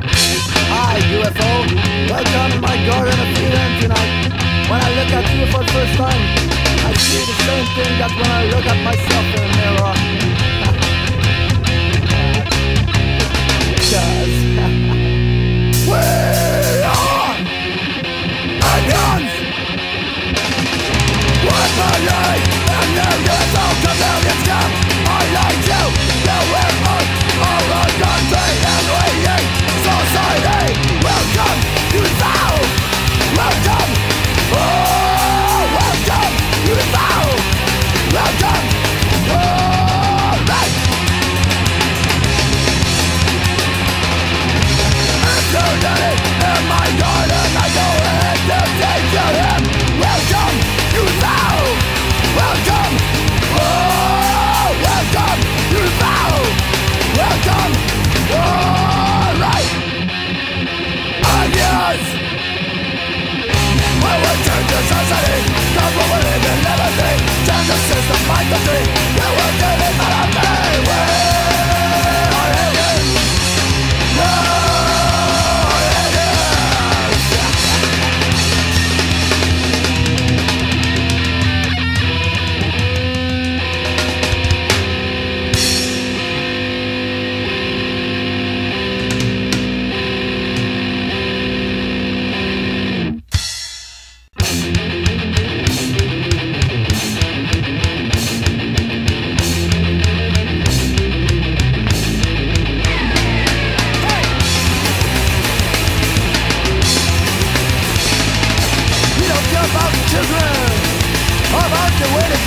Hi, UFO. Welcome in my garden of freedom tonight. When I look at you for the first time, I see the same thing that when I look at myself in the mirror. Cause we are aliens! Scum I like you, country and we garden I go ahead to take you in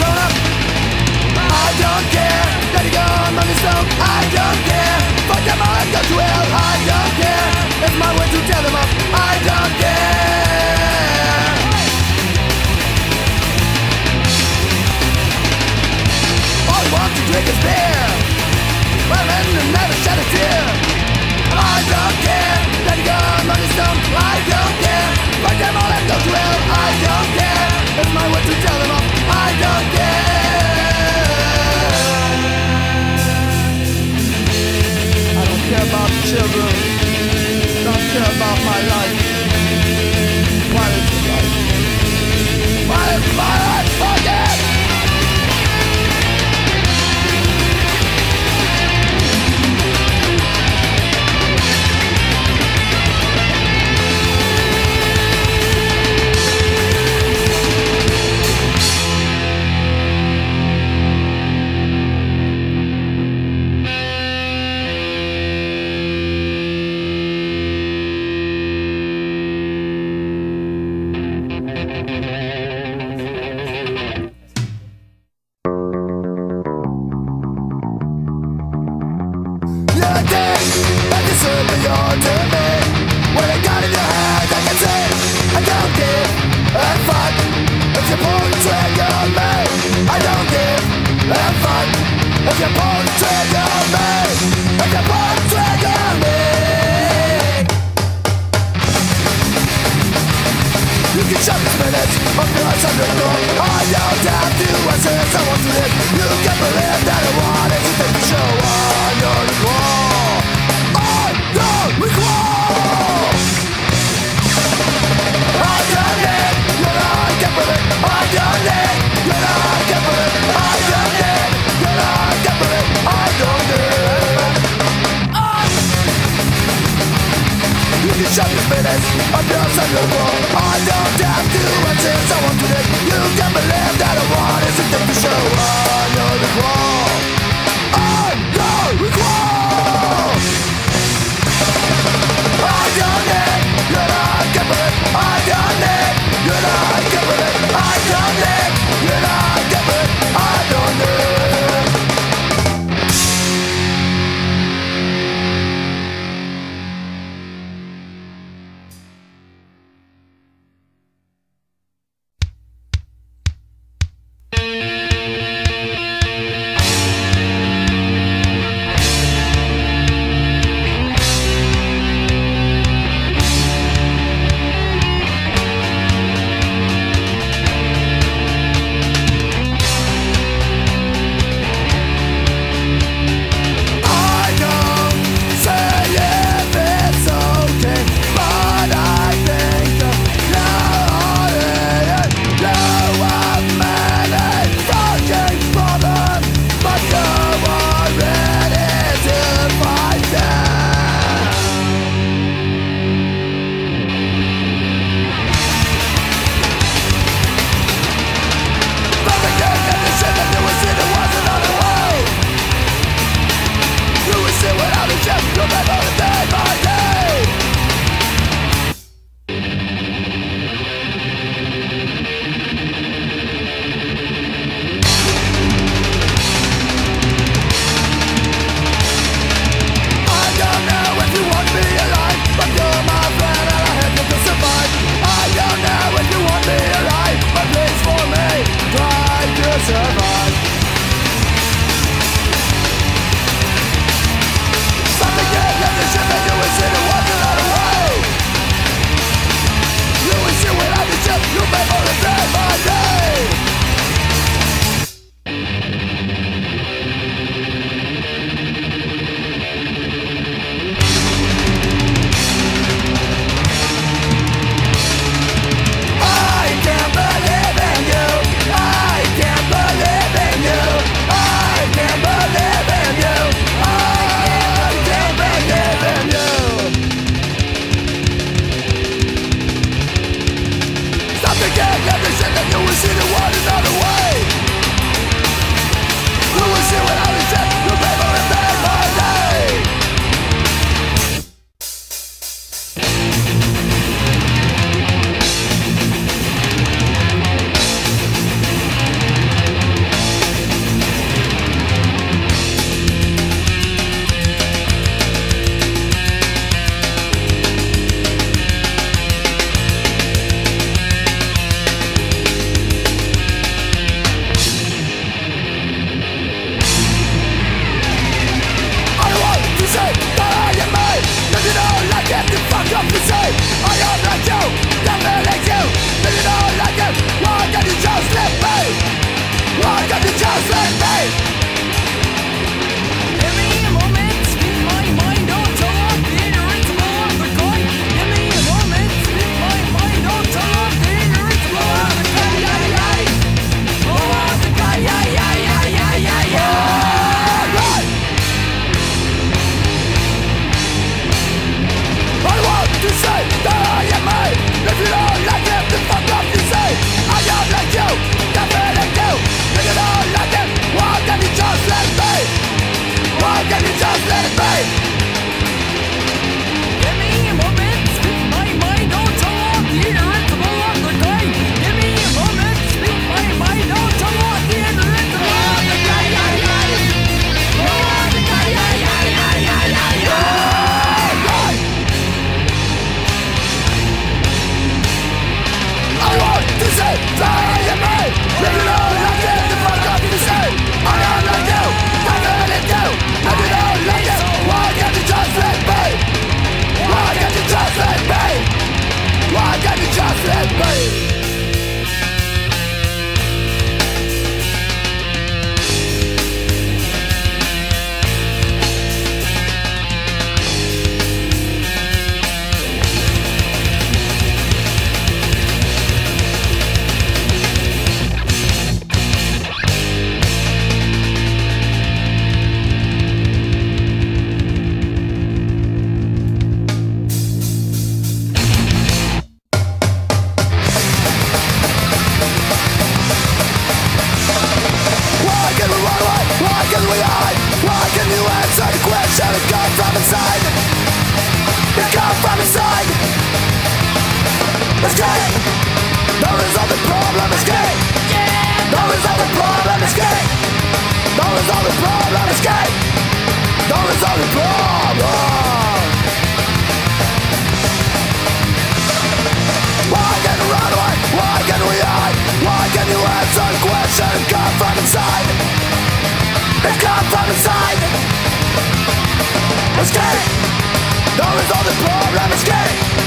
I don't care. Let it go on I don't care Fuck them all go to hell I don't care It's my way to tell them off I don't care All I want to drink is beer Well then never shed a tear I don't care Let it go on the stone I don't care. Fuck them all children Don't care about my life Thank No, The result the problem the problem the problem the problem. Why can run away? Why can we hide? Why can you answer come from inside? It comes from inside. Escape. The problem.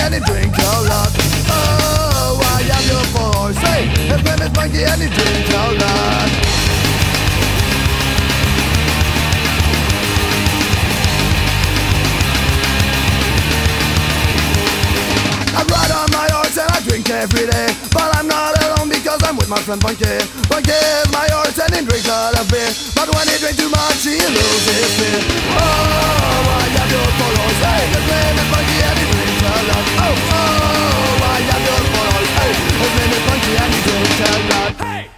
and he drink a lot. Oh, I am your voice. Hey, his name is Monkey and he drink a lot. Uh. I ride on my horse and I drink every day But I'm not my friend Bunky Bunky my horse and he drinks a lot of beer But when he drinks too much he loses fear. Oh, I have your photos, hey His name is Bunky and he drinks a lot. Oh, oh, I have your photos, hey His name is Bunky and he drinks a lot. Hey!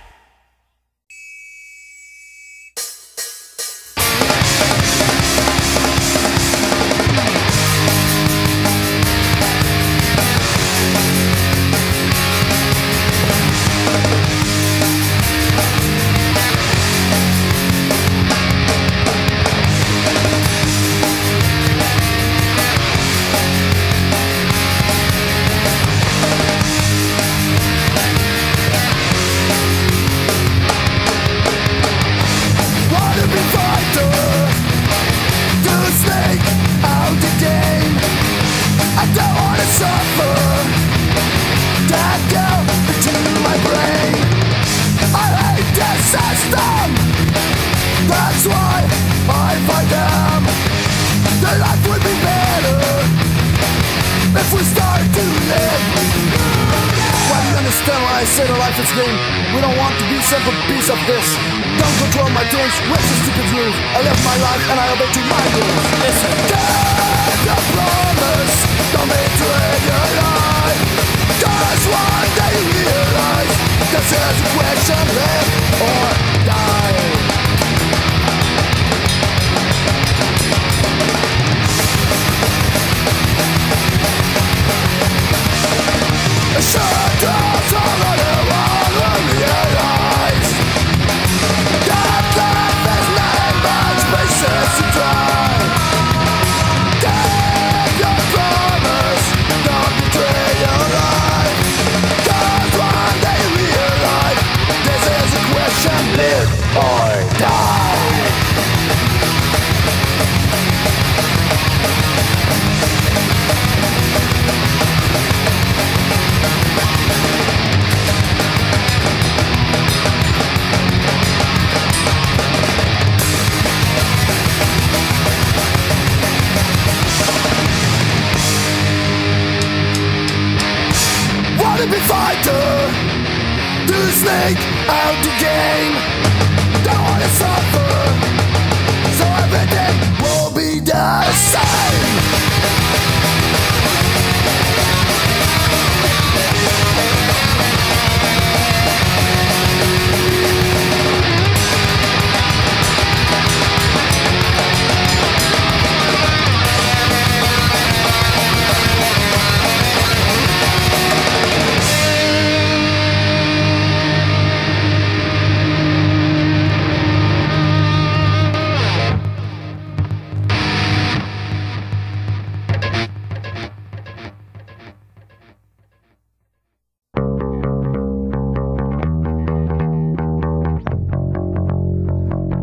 Wanna be fighter To snake out the game. Don't wanna suffer So everything will be the same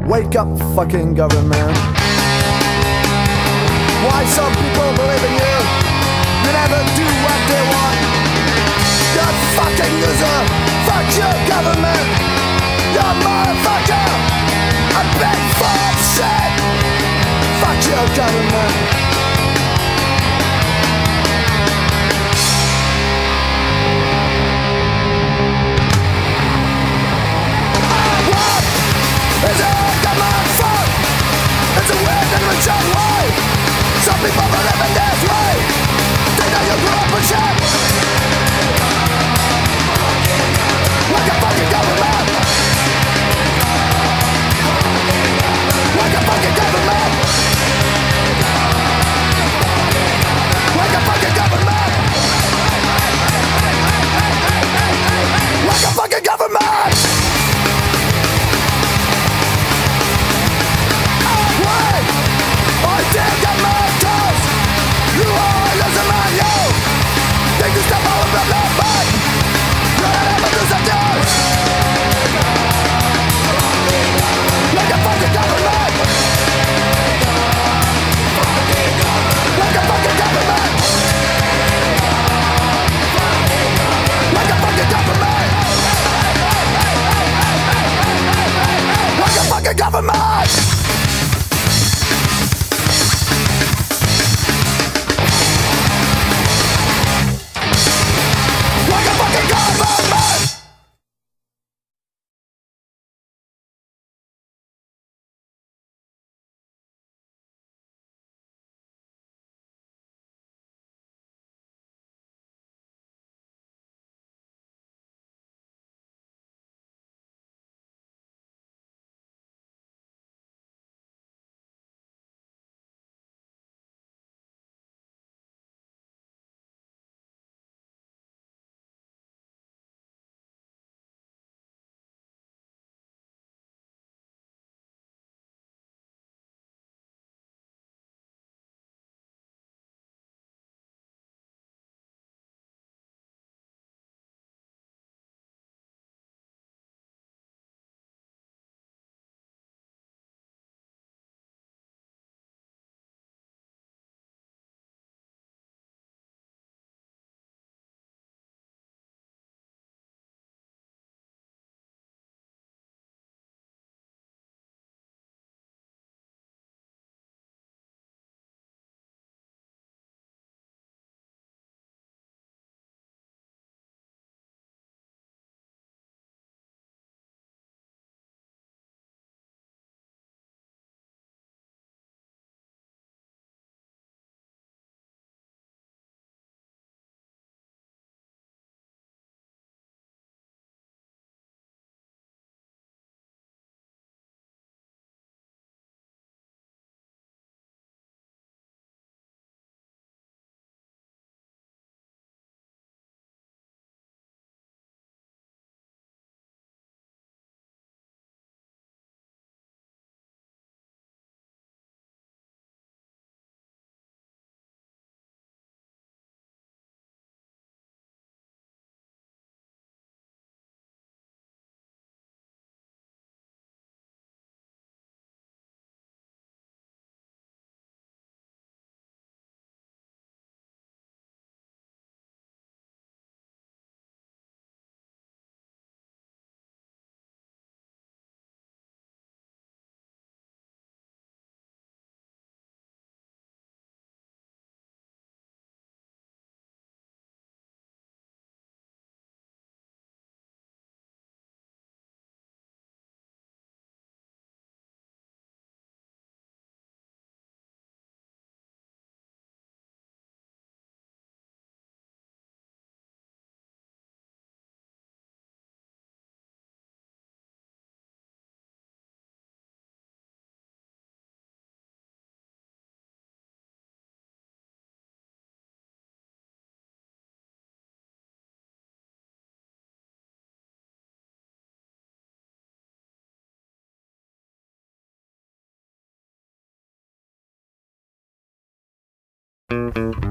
Wake up, fucking government. Why some people believe in you? You never do what they want. You're a fucking loser. Fuck your government. You're a motherfucker. A big full shit. Fuck your government. Is it and way. Some people believe in this way. They know you grew up with shit. Like a fucking government. Like a fucking government. government. Thank